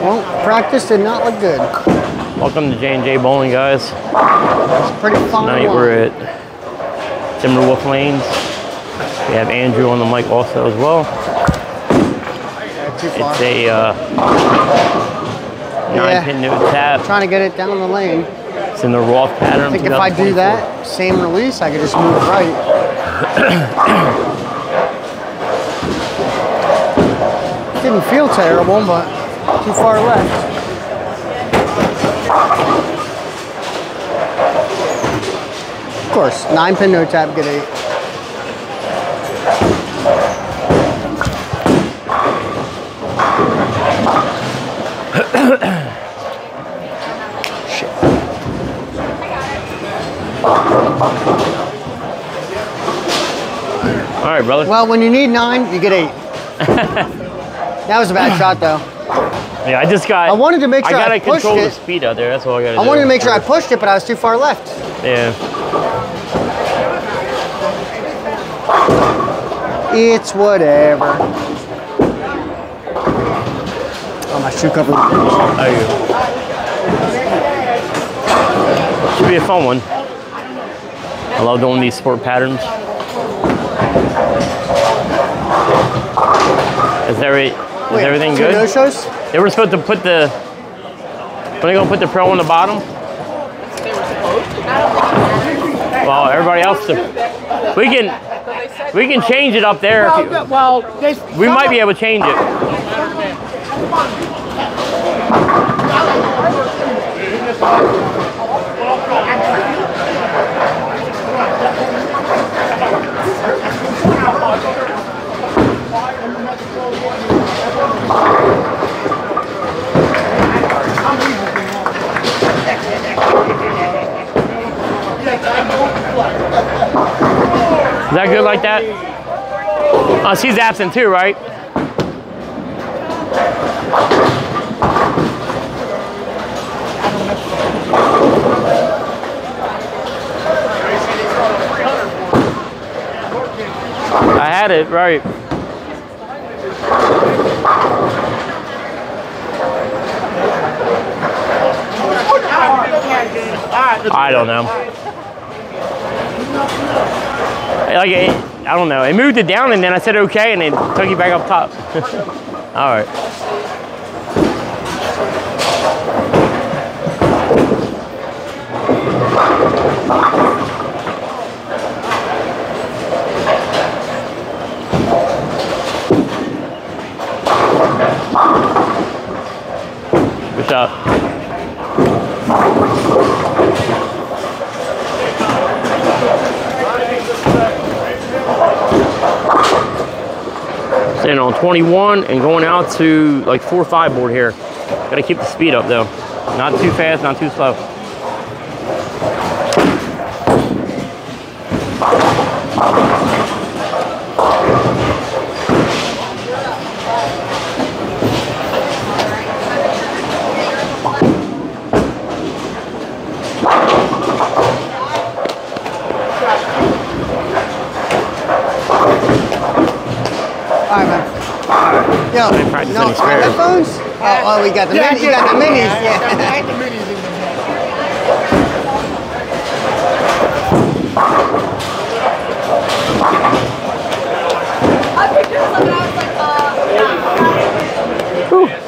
Well, practice did not look good. Welcome to J&J Bowling, guys. It's pretty fun. Tonight we're at Timberwolf Lanes. We have Andrew on the mic also as well. It's a uh, nine Yeah. pin no tap. Trying to get it down the lane. It's in the Roth pattern. I think if I do that, same release, I could just move right. Didn't feel terrible, but too far left. Of course, nine pin no tap, get eight. Shit. All right, brother. Well, when you need nine, you get eight. that was a bad shot, though. yeah, I just got. I wanted to make sure I gotta I pushed control the it. speed out there. That's all I gotta do. I wanted to make sure I pushed it, but I was too far left. Yeah. It's whatever. Oh, my shoe cover. There you go. Should be a fun one. I love doing these sport patterns. Is there is Wait, everything good? no-shows? They were supposed to put the. When they gonna put the pro on the bottom? Well, everybody else. We can. We can change it up there. If you, Well, they, we might be able to change it. Is that good like that? Oh, she's absent too, right? I had it right. I don't know. Like it, I don't know. It moved it down and then I said okay and it took it back up top. All right. Good shot. Sitting on 21 and going out to like four or five board here. Gotta keep the speed up though. Not too fast, not too slow. All right, man. Yo, They practice no, any our spares. headphones? Oh, oh, we got the mini, you got the minis. I Yeah. had the minis in there.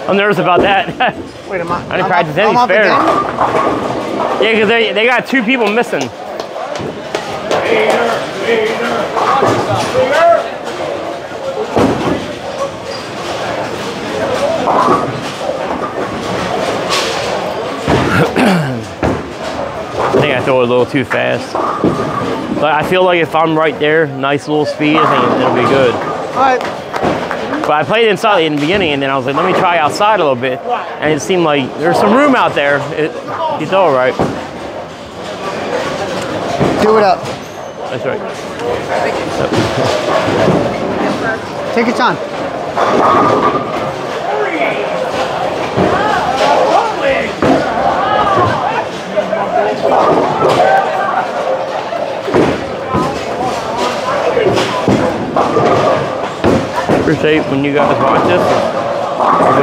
I'm nervous about that. Wait, a minute. I didn't I'm practice up, any I'm up spares. again? yeah, because they, they got two people missing. I think I throw it a little too fast. But I feel like if I'm right there, nice little speed, I think it'll be good. All right. But I played inside in the beginning, and then I was like, let me try outside a little bit. And it seemed like there's some room out there. It, you throw it right. Do it up. That's right. Take your time. Appreciate when you guys watch this.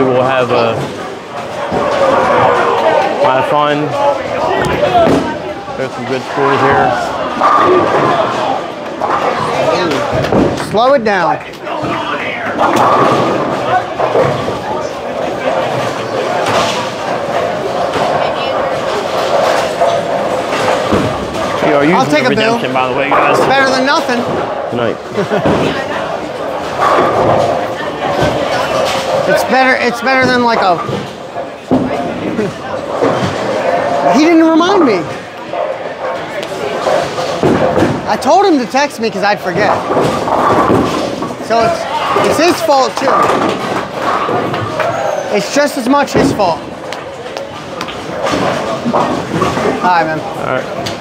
we'll have uh, a lot of fun. There's some good scores here. Slow it down. Are using I'll take a bill. by the way, guys. Better than nothing. Tonight. It's better. It's better than like a. he didn't remind me. I told him to text me because I'd forget. So it's it's his fault too. It's just as much his fault. All right, man. All right.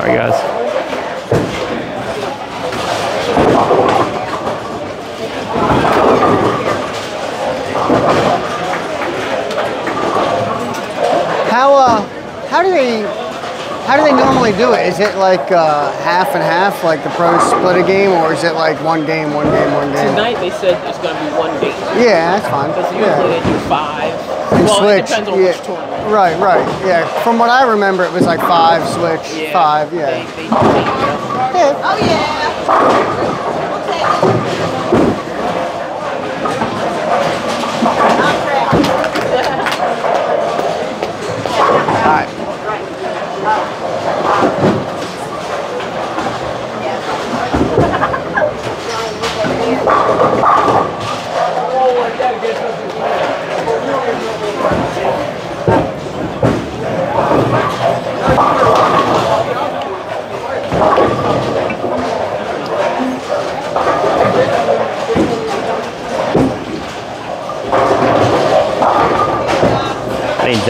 All right, guys. How uh, how do they how do they normally do it? Is it like uh, half and half, like the pros split a game, or is it like one game, one game, one game? Tonight they said it's going to be one game. Yeah, that's fine. Because usually Yeah. they do five. And well, switch. it depends on yeah. which tournament. Right, right. Yeah. From what I remember, it was like five switch, Yeah, five. Yeah. they, they, uh, yeah. Oh yeah.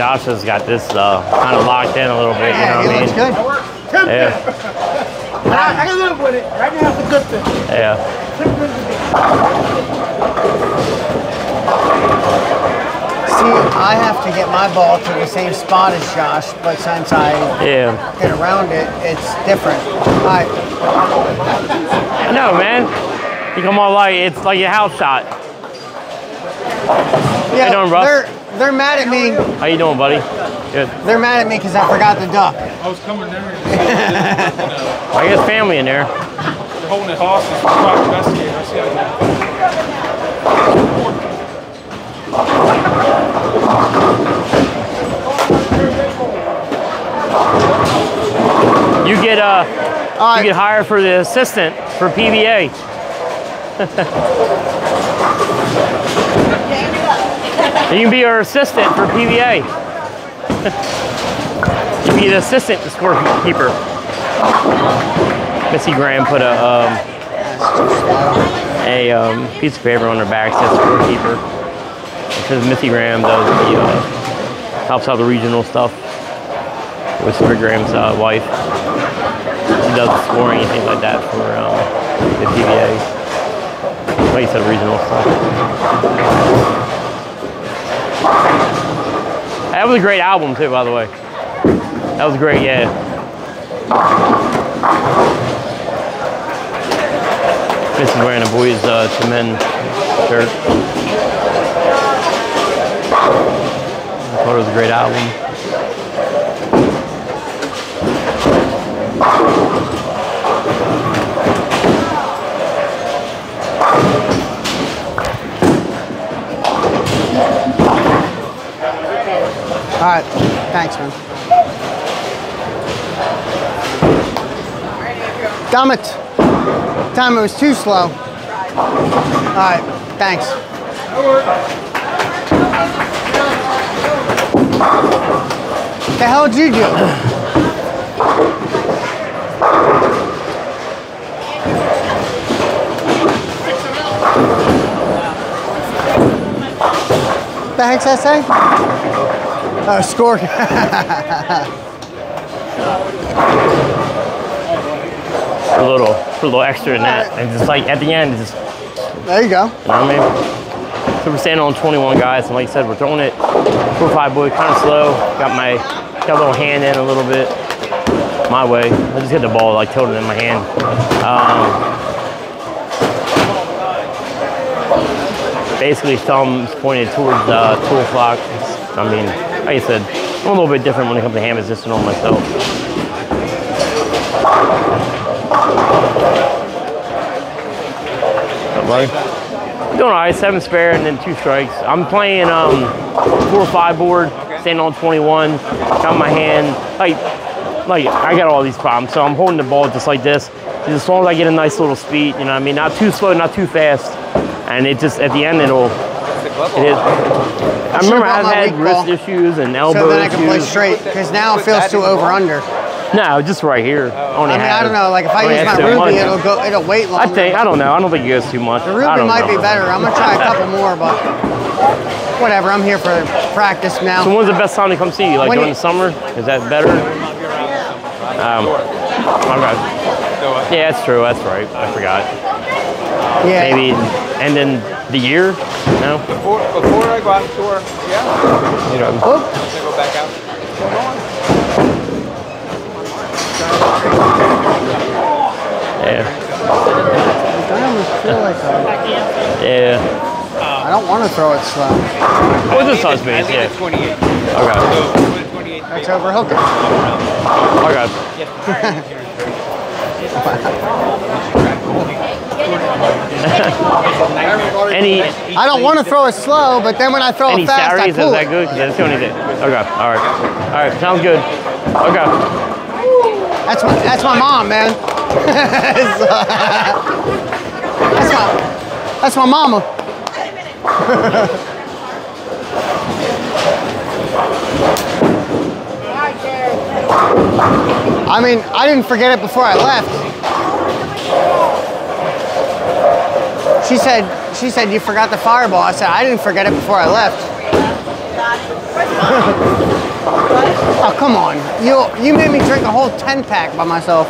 Josh has got this uh, kind of locked in a little bit. You know what I mean? good. Yeah, I, I can live with it. Right now, it's a good thing. yeah. See, I have to get my ball to the same spot as Josh, but since I Yeah. get around it, it's different. Right. I know, man. You come all like it's like a house shot. Yeah, doing, Russ? They're they're mad at me. How you doing, buddy? Good. They're mad at me because I forgot the duck. I was coming there and I guess family in there. you're holding it hostage for private investigator. I see how you You get uh, All you get hired for the assistant for PBA. you can be our assistant for PBA. you can be the assistant scorekeeper. Missy Graham put a um, a um, piece of paper on her back that says scorekeeper. Because Missy Graham does the uh, helps out the regional stuff with Rick Graham's uh, wife. She does the scoring and things like that for um, the PBA. Like you said, regional stuff. That was a great album too, by the way. That was great, yeah. This is wearing a boys uh, to men shirt. I thought it was a great album. All right. Thanks, man. Damn it. Time it was too slow. All right. Thanks. The hell did you do? The heck's that say? Oh, score. a little, put a little extra in that, and just like at the end, just there you go. you know what I mean. So we're standing on 21 guys, and like I said, we're throwing it four five boy, kind of slow. Got my got a little hand in a little bit my way. I just hit the ball like tilted in my hand. Um, basically thumbs pointed towards the tool flock. I mean, like I said, I'm a little bit different when it comes to hand position on myself. Up, buddy? Doing all right, seven spare and then two strikes. I'm playing um, four or five board, standing on 21, got my hand, like, like I got all these problems. So I'm holding the ball just like this. Just as long as I get a nice little speed, you know what I mean? Not too slow, not too fast. And it just, at the end, it'll, it is. I remember I've had wrist ball. issues and elbow issues. So then I can play issues. straight because now it feels too over under. No, just right here. Only I mean, I don't know. Like if I only use my so ruby, much. it'll go. It'll wait longer. I think I don't know. I don't think it goes too much. The I ruby don't might know. be better. I'm gonna try a couple more, but whatever. I'm here for practice So now. when's the best time to come see you? Like When during you- the summer? Is that better? Um, okay. Yeah, that's true. That's right. I forgot. Yeah. Maybe ending the year? No. Before, before I go out on tour, yeah, You know. Oh. Oop. I go back out. Yeah. I almost feel like I, Yeah. I don't want to throw it slow. We'll just touch base. Yeah. 28. Okay. So, put it 28. That's overhooking. Okay. Any I don't want to throw it slow, but then when I throw any it fast? I Is that good? Because that's the only thing. Okay. All right. All right. Sounds good. Okay. That's my that's my mom, man. that's my that's my mama. I mean, I didn't forget it before I left. She said, she said you forgot the fireball. I said I didn't forget it before I left. oh come on, you you made me drink a whole ten pack by myself.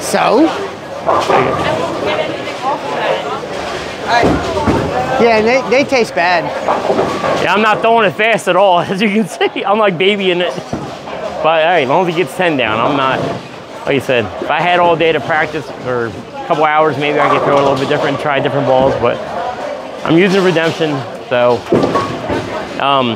So? Yeah, they, they taste bad. Yeah, I'm not throwing it fast at all, as you can see. I'm like babying it. But hey, as long as it gets 10 down, I'm not, like you said, if I had all day to practice or couple hours, maybe I could throw it a little bit different, try different balls, but I'm using Redemption, so. Um,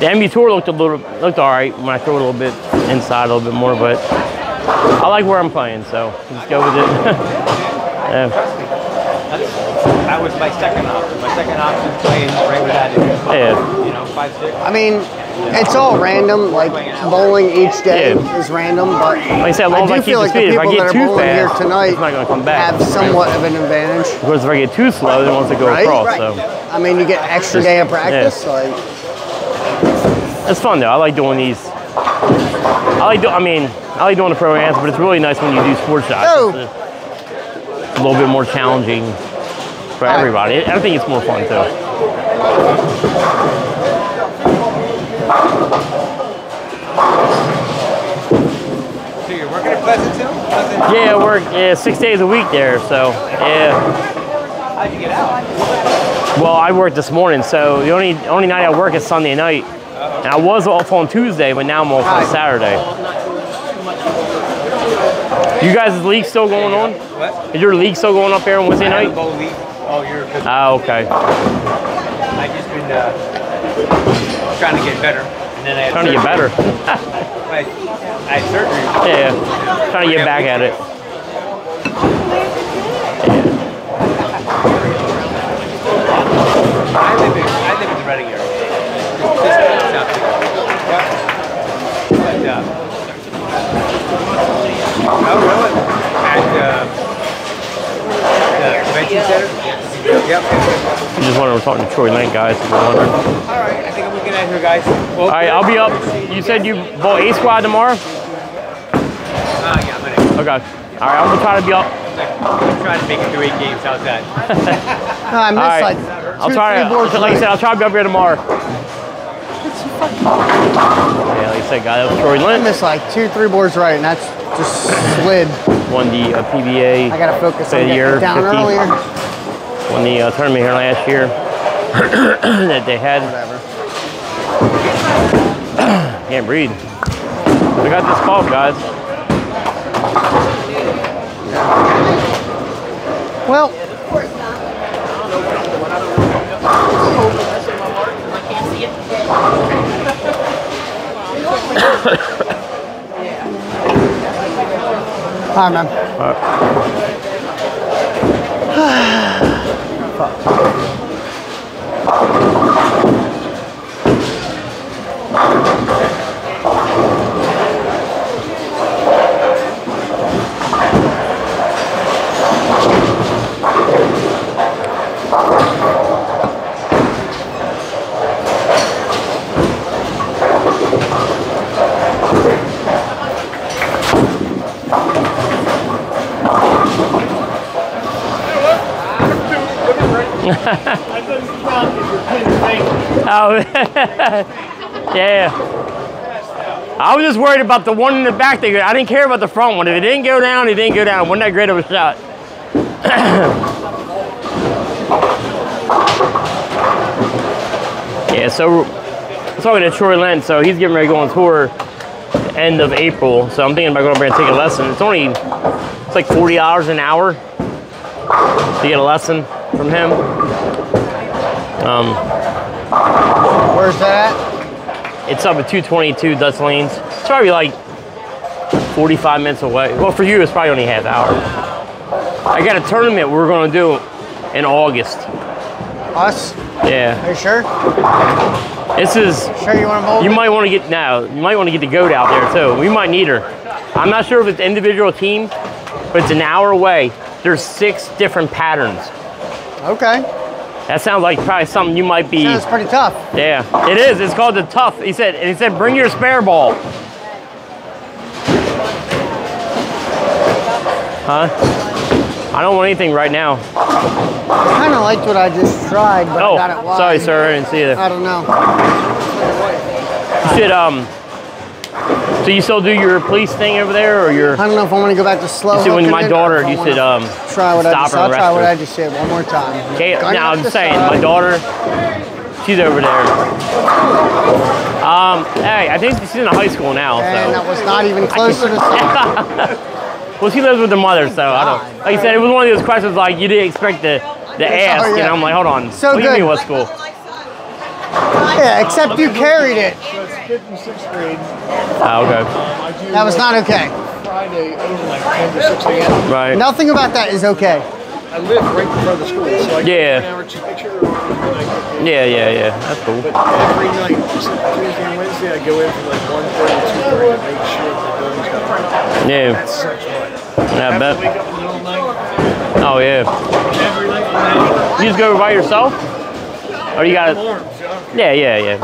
the MB Tour looked a little, looked all right when I threw it a little bit inside a little bit more, but I like where I'm playing, so let's go with it. yeah. That was my second option. My second option playing right with that. yeah. You know, five six. I mean, it's all random. Like bowling each day Yeah. is random, but Like I said, as do I feel like speed, the people get that are bowling here tonight not gonna come back. have somewhat of an advantage, Because if I get too slow, then once I go right? across, so I mean, you get extra day of practice. Like, it's fun though. I like doing these. I like do, I mean, I like doing the pro ams, but it's really nice when you do sports shots. Oh. It's a, little bit more challenging for right. everybody. I think it's more fun too. So you're working at Pleasantville? Pleasant. Yeah, I work yeah six days a week there, so yeah. How'd you get out? Well, I worked this morning, so the only only night I work is Sunday night. And I was off on Tuesday, but now I'm off on Saturday. You guys' league still going on? What? Is your league still going up there on Wednesday night? have a bowl league. Oh, you're a good. Ah, okay. I just been uh, trying to get better. And then I had Trying to get better. I, I had surgery. Yeah, trying to get back at it. I live in I live in the Reading area. Just south. Yep. But uh, oh really? At uh, the convention center. Yep. You just wanted to talk to Troy Link, guys, if you're wondering. All right. I think I'm looking at here, guys. Well, All right, I'll be up. You said you bought A squad tomorrow? Uh, yeah, I'm gonna. Okay. All right, I'm gonna try to be up. I'm trying to make it through eight games. How's that? no, I missed All right. like I'll two, try three boards. to, like I late. said, I'll try to be up here tomorrow. Yeah, like I said, guy, that was Troy I Lynn. missed like two, three boards right, and that's just slid. Won the uh, PBA. I gotta focus on the getting year it down 50. earlier. Won the uh, tournament here last year that they had. Whatever. Can't breathe. I got this call, guys. Well, course not. I don't know what I'm doing. I don't know what I'm doing. I'm hoping that's in my mark because I can't see it. All right, man. Oh, yeah. I was just worried about the one in the back. That, I didn't care about the front one. If it didn't go down, it didn't go down. Wasn't that great of a shot? yeah, so I was talking to Troy Lent, so he's getting ready to go on tour end of April. So I'm thinking about going over there and take a lesson. It's only it's like 40 hours an hour to get a lesson from him. Um, Where's that at? It's up at 222 Dutch Lanes. It's probably like 45 minutes away. Well, for you, it's probably only half hour. I got a tournament we're gonna do in August. Us? Yeah, Are you sure? this is. Sure you want to mold You it? might want to get now. You might want to get the goat out there too. We might need her. I'm not sure if it's individual team, but it's an hour away. There's six different patterns. Okay. That sounds like probably something you might be. Sounds pretty tough. Yeah, it is. It's called the tough. He said. And he said, bring your spare ball. Huh? I don't want anything right now. I kind of liked what I just tried, but Oh, I got it wide. sorry, sir. I didn't see it. I don't know. You should um. So you still do your police thing over there, or your? I don't know if I want to go back to slow. You see, when my daughter, you wanna um. try what I just. I'll try what. I just did one more time. Okay, now I'm saying, side. my daughter, she's over there. Um, hey, I think she's in high school now, And that was not even close to the. Well, she lives with her mother, so I don't. Like you said, it was one of those questions like you didn't expect to, to ask, yeah. and I'm like, hold on. So what do you good. mean, what school? Yeah, except you carried it. So fifth and sixth grade. Oh, okay. That was not okay. Friday over like 10 to 6 a.m. Right. Nothing about that is okay. I live right in front of the school, so I Yeah. get an picture and I Yeah, yeah, yeah. That's cool. But every night, Tuesday and Wednesday, I go in from like 1.30 to 2.30 to make sure the building's got Yeah. That's such fun. Yeah, I I bet. wake up in the middle of the night, Oh, yeah. every night, You just go by yourself? Or you got then it? alarms, you know? Yeah, yeah, yeah.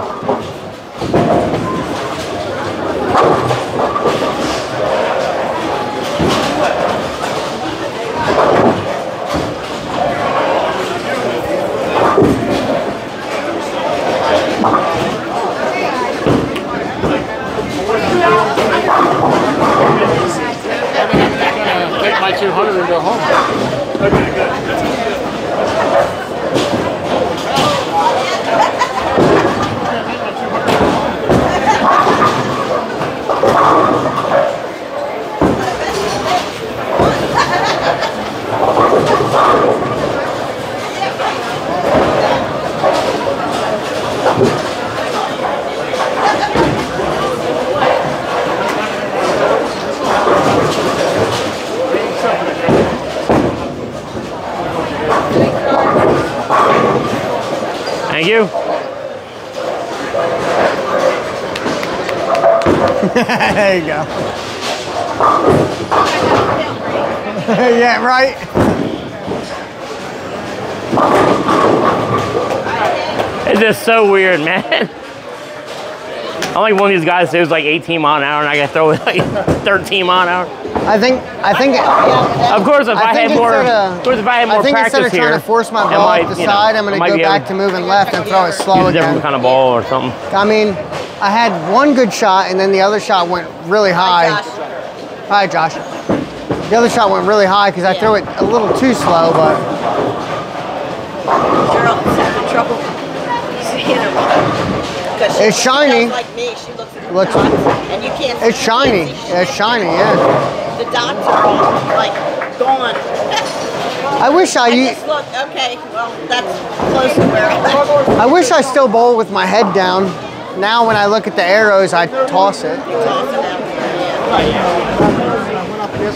Take my 200 and go home. Thank you. There you go. yeah, right. It's just so weird, man. I'm like one of these guys who's like 18 mile an hour and I gotta throw it like 13 mile an hour. I think I think Of course, if I, I think had more, of- of course, if I had I more think practice instead of here, trying to force my ball might, up the you know, side, I'm going to go back to moving left and throw it slow a different kind of ball or something. I mean, I had one good shot and then the other shot went really high. Hi, Josh. The other shot went really high because I threw it a little too slow, but Girl having trouble seeing her. It's shiny. like me, she looks at Looks- dots, and you can't it's shiny. It's shiny, yeah. The dots are all like gone. I wish I. I just looked, okay, well, that's close to where I I wish I still bowl with my head down. Now when I look at the arrows, I toss it.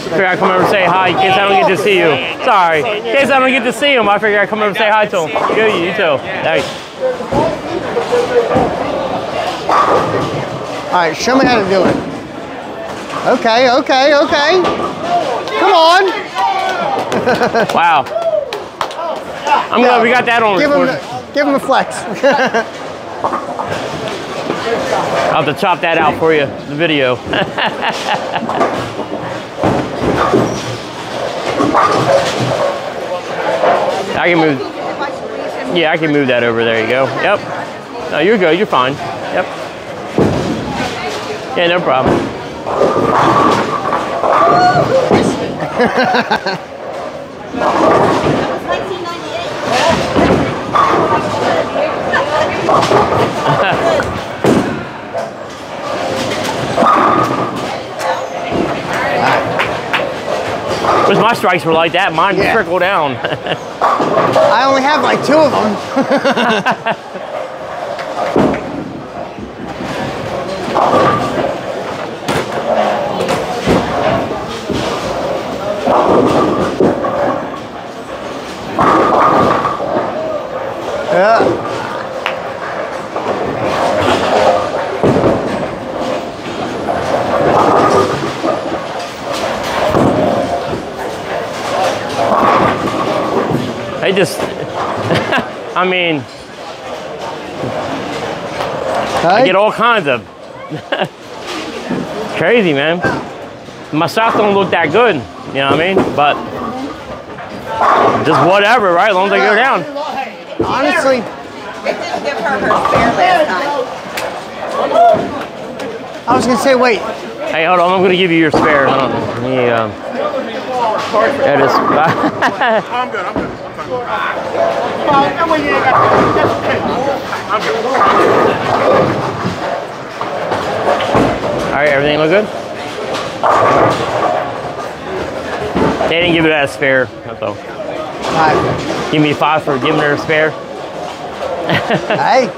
Figure I'd come over and say hi in case I don't get to see you. Sorry. In case I don't get to see him, I figure I'd come over and say hi to him. Good, you too. Thanks. All right, show me how to do it. Okay, okay, okay. Come on. Wow. I'm glad we got that on Give him, the, give him a flex. I'll have to chop that out for you, the video. I can move. Yeah, I can move that over. There you go. Yep. No, you're good. You're fine. Yep. Yeah, no problem. Wish my strikes were like that. Mine Yeah. trickle down. I only have like two of them. yeah. Just, I mean, I get all kinds of. crazy, man. My shots don't look that good, you know what I mean? But just whatever, right? As long as they go down. honestly, They didn't give her her spare last time. I was gonna say, wait. Hey, hold on. I'm gonna give you your spare. Hold on. Let me, um, that is. I'm good. I'm good. All right, everything look good? They didn't give you that spare. That's all. Right. Give me five for giving her a spare. Hey,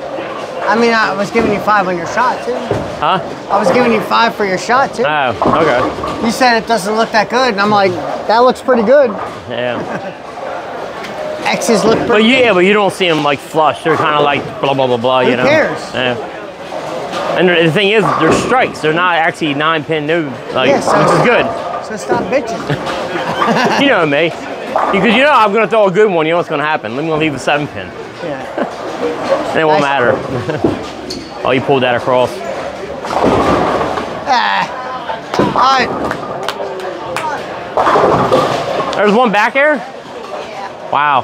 I mean, I was giving you five on your shot too. Huh? I was giving you five for your shot too. Oh, okay. You said it doesn't look that good, and I'm like, that looks pretty good. Yeah. X's look But yeah, but you don't see them like flush. They're kind of like blah blah blah blah. Who You know. cares? Yeah. And the thing is, they're strikes. They're not actually nine pin new, like, Yeah, so- which is good. So stop bitching. You know me, because you know I'm gonna throw a good one. You know what's gonna happen? I'm gonna leave a seven pin, Yeah. and it won't matter. oh, you pulled that across. Ah. All right. There's one back there. Wow.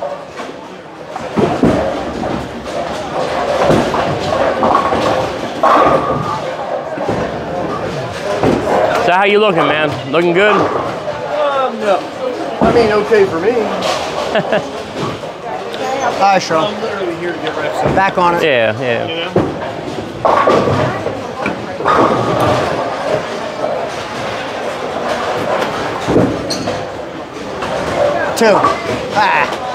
So how you looking, man? Looking good? Um, no. I mean, okay for me. All right, Cheryl. I'm literally here to get reps in. Back on it. Yeah, yeah. You know? Two. Ah.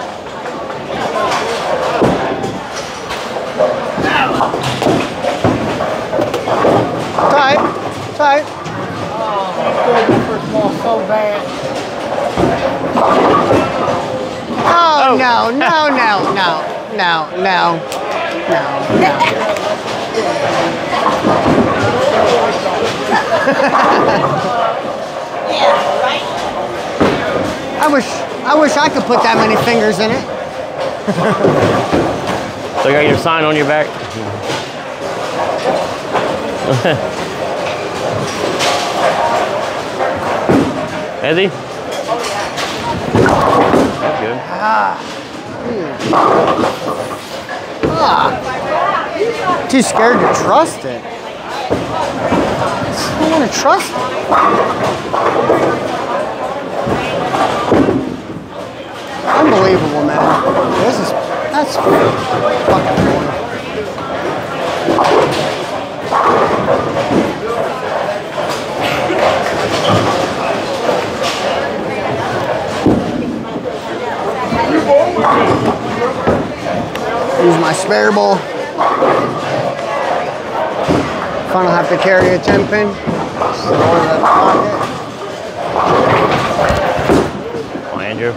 So bad. Oh, no, no, no, no, no, no, no. I wish. I wish I could put that many fingers in it. So you got your sign on your back? Is he? That's good. Too scared to trust it. I don't want to trust it. Unbelievable, man. This is, that's fucking annoying. Use my spare ball. If I don't have to carry a 10 pin, just throw it the pocket. Well, Andrew.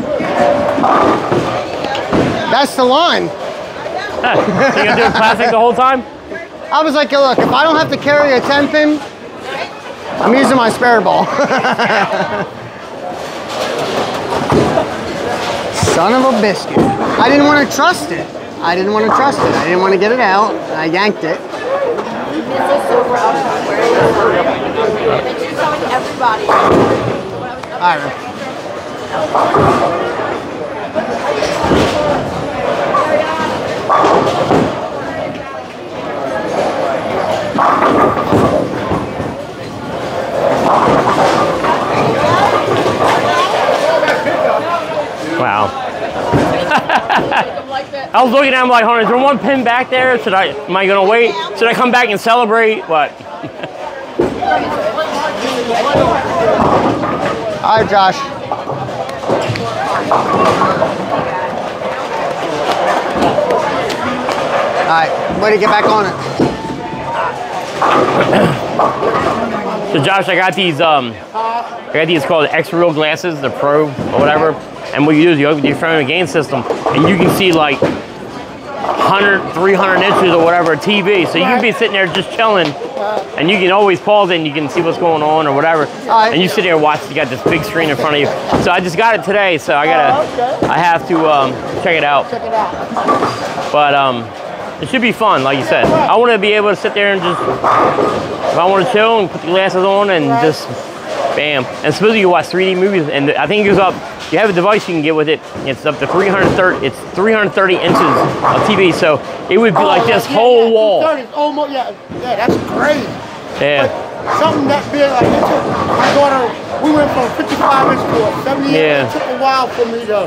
That's the line. You gonna do a classic the whole time? I was like, look, if I don't have to carry a 10 pin, I'm using my spare ball. Son of a biscuit. I didn't want to trust it. I didn't want to trust it. I didn't want to get it out. I yanked it. It's so proud of her. And she's telling everybody. All right. Wow. Like that. I was looking at him like, hold on, is there one pin back there? Should I, am I gonna wait? Should I come back and celebrate? What? All right, Josh. All right, way to get back on it. So Josh, I got these, um, I got these called XREAL glasses, the Pro or whatever. And what you do is you open your of the game system and you can see like 100, 300 inches or whatever TV. So you can be sitting there just chilling and you can always pause it and you can see what's going on or whatever. And you sit there and watch, you got this big screen in front of you. So I just got it today, so I gotta, I have to um, check it out. Check it out. But um, it should be fun, like you said. I want to be able to sit there and just, if I want to chill and put the glasses on and just, bam. And supposedly you watch 3D movies, and I think it goes up. You have a device you can get with it. It's up to 330. It's 330 inches of TV, so it would be oh, like this whole wall. 230 almost, yeah, yeah, that's great. Yeah, Something that big like my daughter. We from 55 inch to a 78. Yeah. It took a while for me to.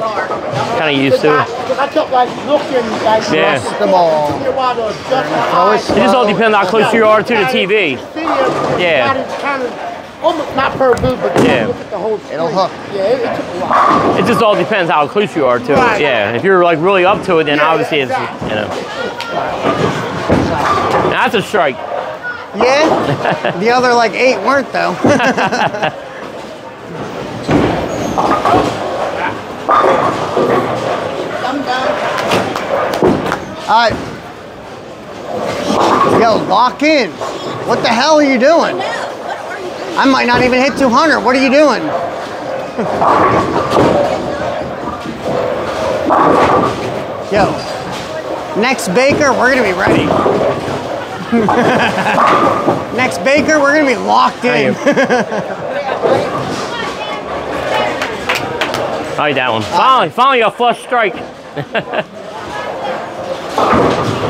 kind of used to it. Because I kept like looking like. Yeah. It The ball. took me a while to adjust my it eyes. It just all depends how close you are to the TV. It, Yeah. Got kind of almost not per view, but Yeah. look at the whole. It'll hook. Yeah, it, it took a while. It just all depends how close you are to it. Yeah, if you're like really up to it, then Yeah, obviously it's exactly. you know. That's a strike. Yeah? the other like eight weren't though. All right. Yo, lock in. What the hell are you doing? I might not even hit 200. What are you doing? Yo, next Baker, we're gonna be ready. next Baker, we're gonna be locked in. I like that one. Finally, finally a flush strike.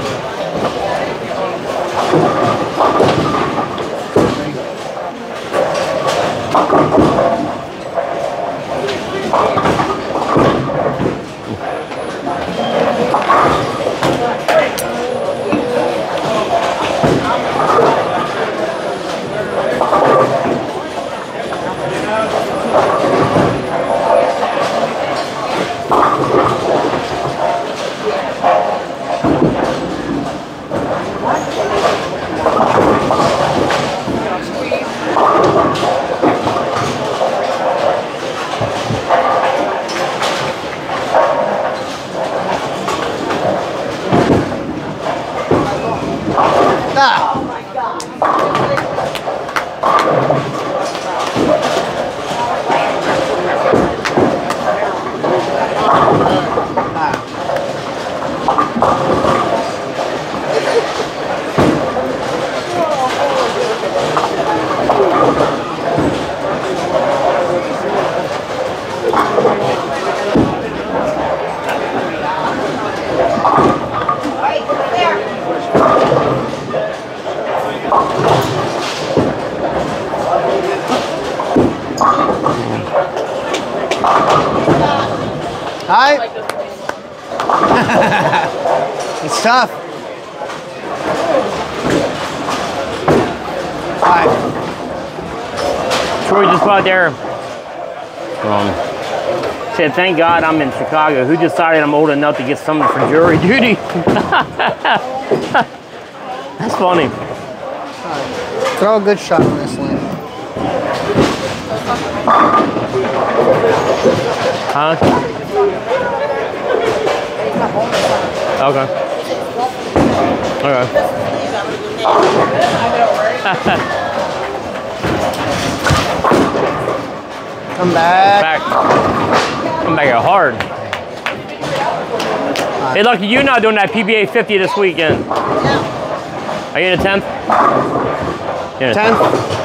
tough. All right. Troy just put out there. Um, Said, thank God I'm in Chicago. Who decided I'm old enough to get summoned for jury duty? That's funny. Throw a good shot in this lane. Huh? Okay. Okay. Come back. back. Come back hard. Hey, Lucky, you're not doing that PBA 50 this weekend. Are you in a 10th? 10th.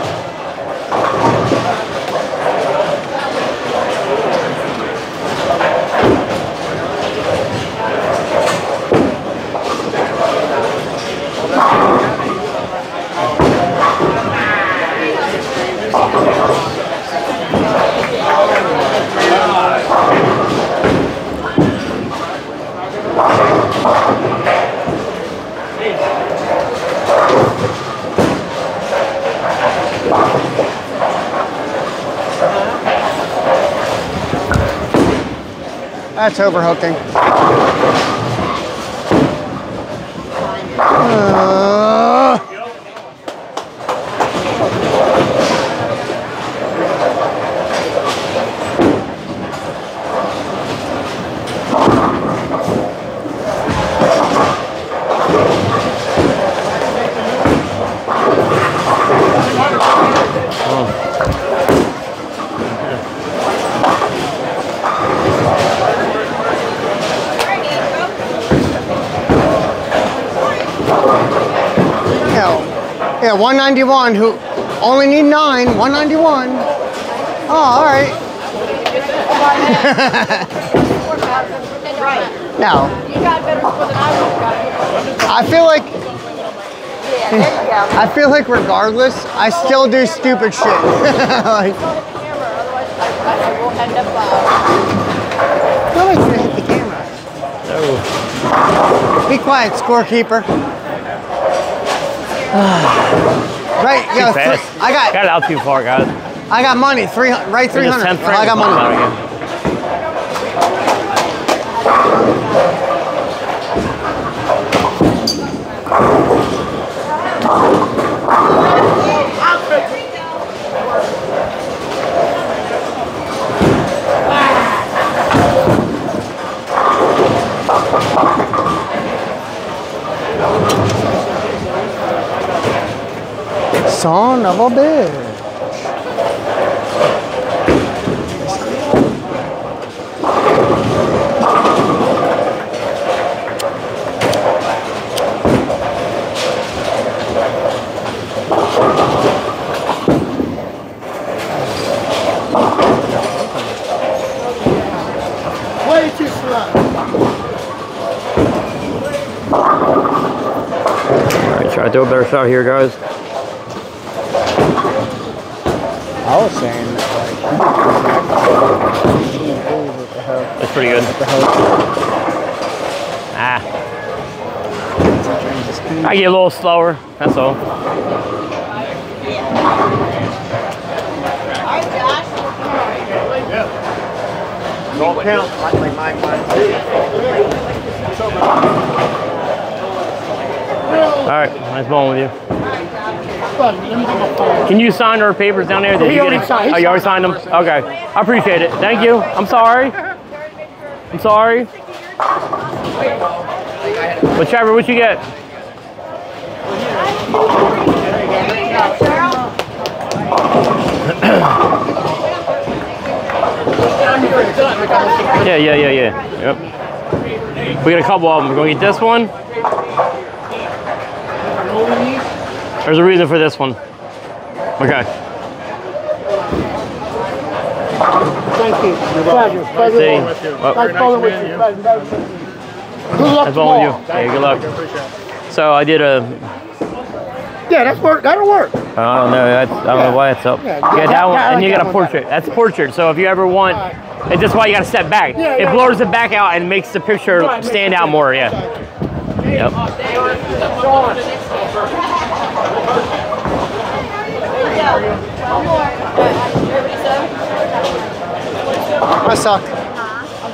That's overhooking. Uh, yeah, yeah, 191. Who only need nine? 191. Oh, all right. Right. Now, You got better score than I would. I feel like Yeah, there you go. I feel like regardless, I still do stupid shit. like, Don't hit the camera, otherwise I, I will end up. Uh, nobody's gonna hit the camera. Oh. Be quiet, scorekeeper. Right, Too yo, fast. three, I got Got it out too far, guys. I got money. Three right? three hundred. You're just hundred. 10th frame I got money. again. Son of a bitch. Way too slow. All right, try to do a better shot here, guys. I was saying that like That's pretty good. Ah. I get a little slower, that's all. Alright, Josh. Don't count like, like my. All right, nice bowling with you. But let me get my phone. Can you sign our papers down there? Did He you already signed- Oh, you already signed them? Okay. I appreciate it. Thank you. I'm sorry. I'm sorry. Whichever, what you get? Yeah, yeah, yeah, yeah. Yep. We got a couple of them. We're going to get this one. There's a reason for this one. Okay. Thank you. Pleasure. Pleasure. See? bowling with you. Well, Nice bowling with you. Pleasure. Pleasure. Good luck Nice bowling with tomorrow. you. Yeah, good luck. So I did a Yeah, that's work. That'll work. I don't know. That's, I don't know why it's up. Yeah, Yeah, yeah, that one, yeah, I and you got a portrait. That's portrait. So if you ever want, Right. it's just why you got to step back. Yeah, it yeah. blurs it back out and makes the picture Right, stand out more. Yeah. Yep. One more. I suck.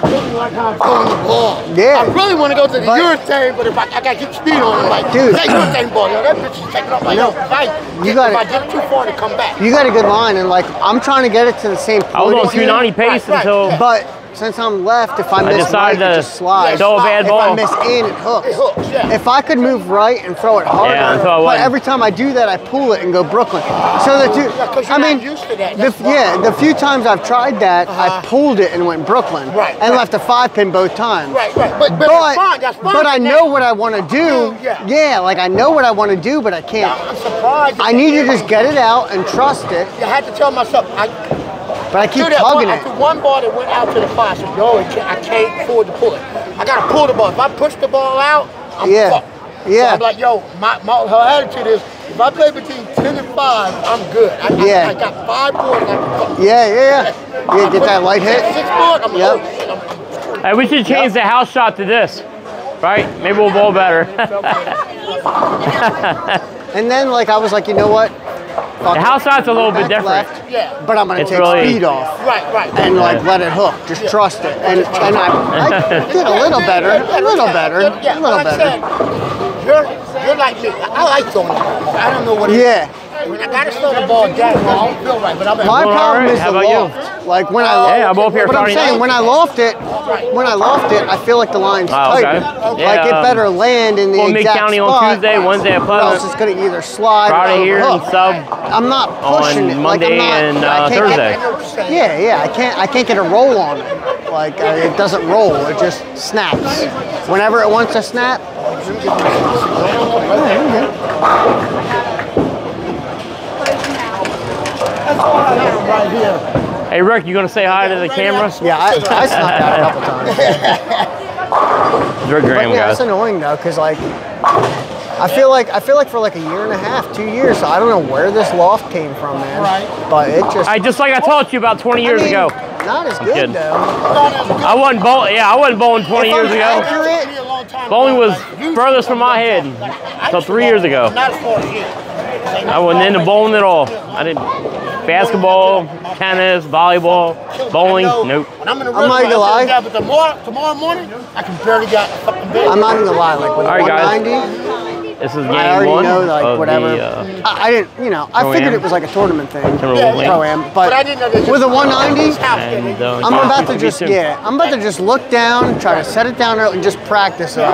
really like how I'm throwing the ball. Yeah. I really want to go to the But- urethane, but if I, I gotta keep speed on it, like, Dude. that urethane ball, yo, that bitch is taking off. Like, yo, if I, You get, gotta- if I get too far to come back. You got a good line, and like I'm trying to get it to the same point. I was on as you, 290 pace Right, right, until yeah. But since I'm left, if I miss decided right, it just slides. throw a bad if ball. I miss in, it hooks. It hooks, yeah. If I could move right and throw it harder, Yeah, until I but every time I do that, I pull it and go Brooklyn. So that you, Yeah, 'cause you're I not mean, used to that, the, yeah, the few times I've tried that, I Uh-huh. pulled it and went Brooklyn, Right, and right. left a five pin both times. Right, right. But, but, But, that's fine. That's fine. but I know what I want to do. Yeah. yeah, like I know what I want to do, but I can't. I'm surprised. I need to just get it out and trust it, I had to tell myself, I but I keep do that one, it. threw one ball that went out to the fire. I said, yo, I can't afford to pull it. I gotta pull the ball. If I push the ball out, I'm Yeah. fucked. Yeah. So I'm like, yo, my, my her attitude is, if I play between 10 and 5, I'm good. I, Yeah. I, I got five boards. I. Yeah, yeah, yeah. Yeah, get that light hit. Six board, I'm Yep. I'm, Hey, we should change the house shot to this, right? Maybe we'll bowl better. And then like I was like, you know what? Fuck The house shot's a little bit different. left, yeah. but I'm gonna It's take really- speed off Right, right. and like let it hook. Just trust it. And and I, I did a little better, a little better, Yeah, a little better. you're, you're like me. I, I like throwing the. I don't know what it is. Yeah. When I gotta throw the ball down, I don't feel right, but I'm My Doing all problem right. is How the about you? Like when I Yeah, I'm up here But I'm saying when I loft it, when I loft it, I feel like the line's Oh, okay. tighter. Yeah, like it um, better land in the well, exact Mid-County on spot, Tuesday, Wednesday at or else Pleasant. it's gonna either slide Friday or here and sub I'm not on pushing it. like, Monday I'm not, and, uh, can't Thursday. Get, yeah, yeah. I can't. I can't get a roll on it. Like uh, it doesn't roll. It just snaps. Whenever it wants to snap. Right here. Hey, Rick, you gonna say hi to the camera? Yeah, I, I snuck out a couple times. Rick But Graham, yeah, guys. it's annoying though, cause like I feel like I feel like for like a year and a half, two years. So I don't know where this loft came from, man. Right. But it just. I just like I taught you about 20 years I mean, ago. Not as good kidding. though. I wasn't bowling. Yeah, I wasn't bowling 20 If I'm years ago. accurate- Bowling was furthest from my head until three years ago. Not as far as. I wasn't into bowling at all. I did basketball, tennis, volleyball, bowling. Nope. When I'm in the I'm not gonna lie. Yeah, but tomorrow, tomorrow morning, I can barely get a fucking bed. I'm not gonna lie. Like with All right, guys. 190, This is game I already one know like of whatever. the uh, I, I didn't, you know, I Pro-Am. figured it was like a tournament thing. Yeah, yeah. Pro am, but, But I didn't know that with a 190, And uh, I'm about to just yeah, I'm about to just look down, try to set it down early, and just practice it.